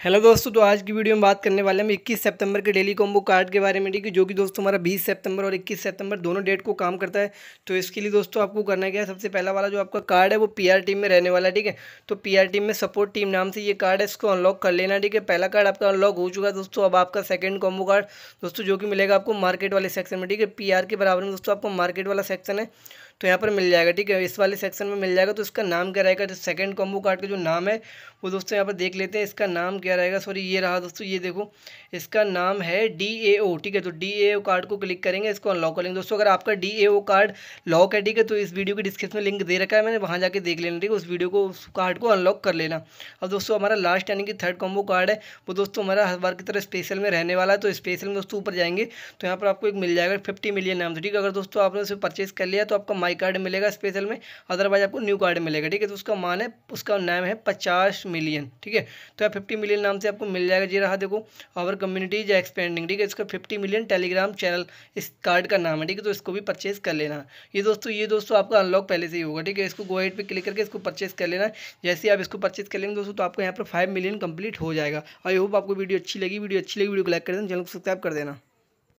Hello दोस्तों तो आज की वीडियो में बात करने वाले हम 21 सितंबर के डेली कॉम्बो कार्ड के बारे में, ठीक है, जो कि दोस्तों हमारा 20 सितंबर और 21 सितंबर दोनों डेट को काम करता है। तो इसके लिए दोस्तों आपको करना क्या है, सबसे पहला वाला जो आपका कार्ड है, वो पीआर टीम में रहने वाला है, ठीक है। तो पीआर टीम में सपोर्ट टीम नाम से ये कार्ड है, इसको अनलॉक कर लेना, ठीक है। पहला कार्ड आपका अनलॉक हो चुका है दोस्तों, अब आपका सेकेंड कॉम्बो कार्ड, दोस्तों, जो कि मिलेगा आपको मार्केट वाले सेक्शन में, ठीक है। पीआर के बराबर में दोस्तों आपको मार्केट वाला सेक्शन है। तो यहाँ पर मिल जाएगा, ठीक है? इस वाले सेक्शन में मिल जाएगा तो इसका नाम क्या रहेगा? जो सेकंड कॉम्बो कार्ड का जो नाम है, वो दोस्तों यहाँ पर देख लेते हैं, इसका नाम क्या रहेगा? सॉरी ये रहा दोस्तों, ये देखो, इसका नाम है डी ए ओ ठीक है? तो डी ए ओ कार्ड को क्लिक करेंगे, इसको अनलॉक करेंगे। दोस्तों, अगर आपका D A O card lock है, ठीक है? तो इस वीडियो की डिस्क्रिप्शन में लिंक दे रखा है मैंने, वहाँ जाके देख लेना, ठीक है? उस वीडियो को, उस कार्ड को अनलॉक कर लेना। अब दोस्तों, हमारा लास्ट यानी कि थर्ड कॉम्बो कार्ड है, वो दोस्तों हमारा हर बार की तरह स्पेशल में रहने वाला है तो स्पेशल में दोस्तों ऊपर जाएँगे तो यहाँ पर आपको एक मिल जाएगा फिफ्टी मिलियन नाम ठीक है? अगर दोस्तों आपने उसे परचेज कर लिया तो आपका माई कार्ड मिलेगा स्पेशल में अदरवाइज़ आपको न्यू कार्ड मिलेगा, ठीक है? तो उसका मान है, उसका नाम है पचास मिलियन ठीक है? तो यहाँ फिफ्टी मिलियन नाम से आपको मिल जाएगा जी रहा, देखो आवर कम्युनिटी इज़ एक्सपेंडिंग ठीक है? इसका फिफ्टी मिलियन टेलीग्राम चैनल इस कार्ड का नाम है, ठीक है? तो इसको भी परचेज कर लेना। ये दोस्तों ये दोस्तों आपका अनलॉक पहले से ही होगा, ठीक है? इसको गोइट पर क्लिक करके इसको परचेज कर लेना। जैसे आप इसको परचेज कर लेंगे दोस्तों तो आपको यहाँ पर फाइव मिलियन कंप्लीट हो जाएगा। आई होप आपको वीडियो अच्छी लगी। वीडियो अच्छी लगी, वीडियो को लाइक कर देना चैनल को सब्सक्राइब कर देना।